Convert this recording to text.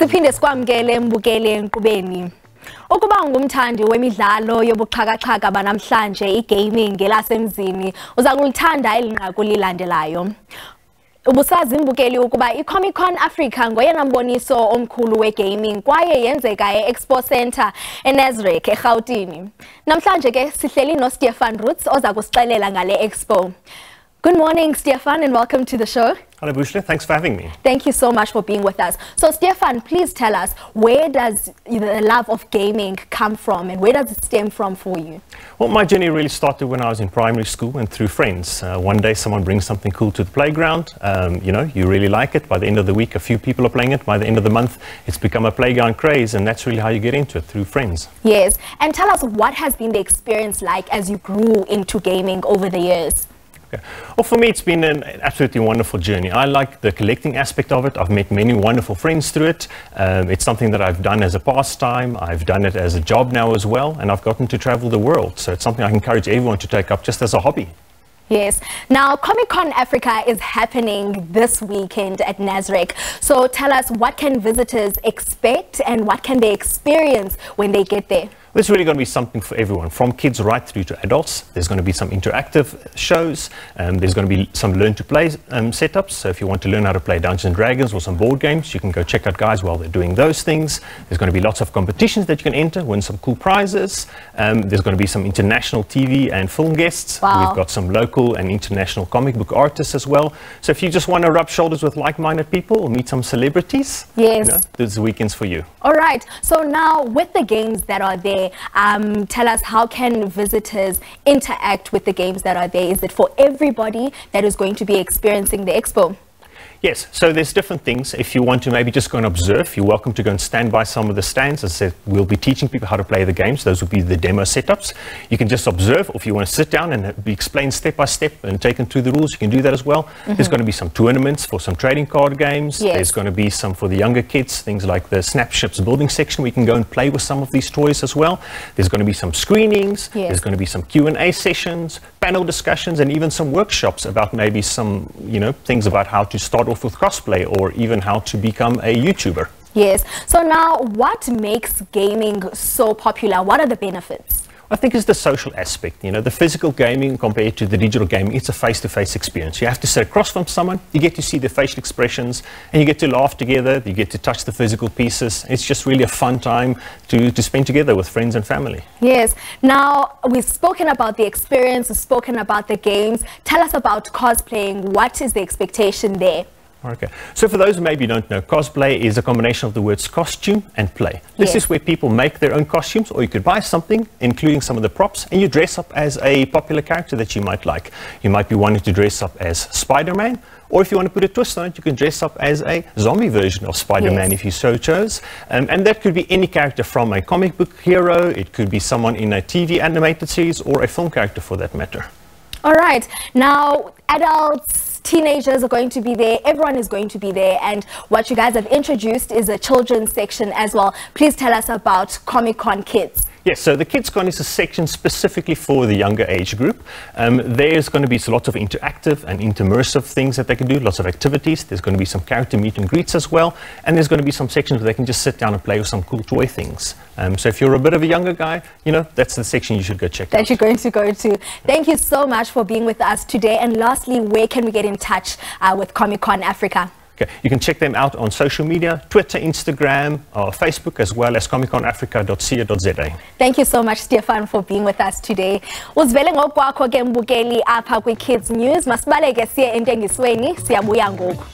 siphinde sikwamkele embukele enkqubeni. Ukuba ungumthandi wemidlalo yobuxhakaxhaka banamhlanje igaming elasemzini uza kulithanda eli nqaku lilandelayo. Ubusazi mbukeli ukuba icomic con africa ngoyena mboniso omkhulu wegaming kwaye yenzeka e-expo center eNezrek erhawutini. Namhlanje ke sihleli nostefan roots oza kusixelela ngale expo good morning stefan and welcome to the show Hello, Bushra. Thanks for having me. Thank you so much for being with us. So, Stefan, please tell us where does the love of gaming come from and where does it stem from for you? Well, my journey really started when I was in primary school and through friends. Uh, one day, someone brings something cool to the playground. Um, you know, you really like it. By the end of the week, a few people are playing it. By the end of the month, it's become a playground craze, and that's really how you get into it through friends. Yes. And tell us what has been the experience like as you grew into gaming over the years? Well, for me, it's been an absolutely wonderful journey. I like the collecting aspect of it. I've met many wonderful friends through it. Um, it's something that I've done as a pastime. I've done it as a job now as well, and I've gotten to travel the world. So it's something I encourage everyone to take up just as a hobby. Yes. Now, Comic Con Africa is happening this weekend at Nasrec. So tell us what can visitors expect and what can they experience when they get there? There's really going to be something for everyone, from kids right through to adults. There's going to be some interactive shows. Um, there's going to be some learn to play um, setups. So if you want to learn how to play Dungeons and Dragons or some board games, you can go check out guys while they're doing those things. There's going to be lots of competitions that you can enter, win some cool prizes. Um, there's going to be some international TV and film guests. Wow. We've got some local and international comic book artists as well. So if you just want to rub shoulders with like-minded people or meet some celebrities, Yes. you know, this weekend's for you. All right. So now with the games that are there, um, tell us how can visitors interact with the games that are there? Is it for everybody that is going to be experiencing the expo? Yes, so there's different things. If you want to maybe just go and observe, you're welcome to go and stand by some of the stands. As I said, we'll be teaching people how to play the games. Those will be the demo setups. You can just observe, or if you want to sit down and be explained step by step and taken through the rules, you can do that as well. Mm-hmm. There's going to be some tournaments for some trading card games. Yes. There's going to be some for the younger kids, things like the Snapships building section. We can go and play with some of these toys as well. There's going to be some screenings. Yes. There's going to be some Q&A sessions, panel discussions, and even some workshops about maybe some, you know, things about how to start off with cosplay or even how to become a YouTuber. Yes. So now what makes gaming so popular? What are the benefits? I think it's the social aspect. You know, the physical gaming compared to the digital gaming, it's a face-to-face experience. You have to sit across from someone, you get to see their facial expressions, and you get to laugh together, you get to touch the physical pieces. It's just really a fun time to, to spend together with friends and family. Yes. Now, we've spoken about the experience, we've spoken about the games. Tell us about cosplaying. What is the expectation there? Okay. So for those who maybe don't know, cosplay is a combination of the words costume and play. This Yes. is where people make their own costumes or you could buy something, including some of the props, and you dress up as a popular character that you might like. You might be wanting to dress up as Spider-Man, or if you want to put a twist on it, you can dress up as a zombie version of Spider-Man Yes. if you so chose. Um, and that could be any character from a comic book hero, it could be someone in a TV animated series, or a film character for that matter. All right. Now, adults, teenagers are going to be there. Everyone is going to be there. And what you guys have introduced is a children's section as well. Please tell us about Comic Con Kids. Yes, so the Kids Con is a section specifically for the younger age group. Um, there's going to be lots of interactive and intermersive things that they can do, lots of activities. There's going to be some character meet and greets as well. And there's going to be some sections where they can just sit down and play with some cool toy things. Um, so if you're a bit of a younger guy, you know, that's the section you should go check that out. you're going to go to. Thank you so much for being with us today. And lastly, where can we get in touch uh, with Comic Con Africa? Okay. You can check them out on social media, Twitter, Instagram, or Facebook, as well as comicconafrica.co.za. Thank you so much, Stefan, for being with us today. Uzivele ngokwakho ke mbukeli apha kwi-Kids News. Masibaleke siye entengisweni, siyabuya ngoku.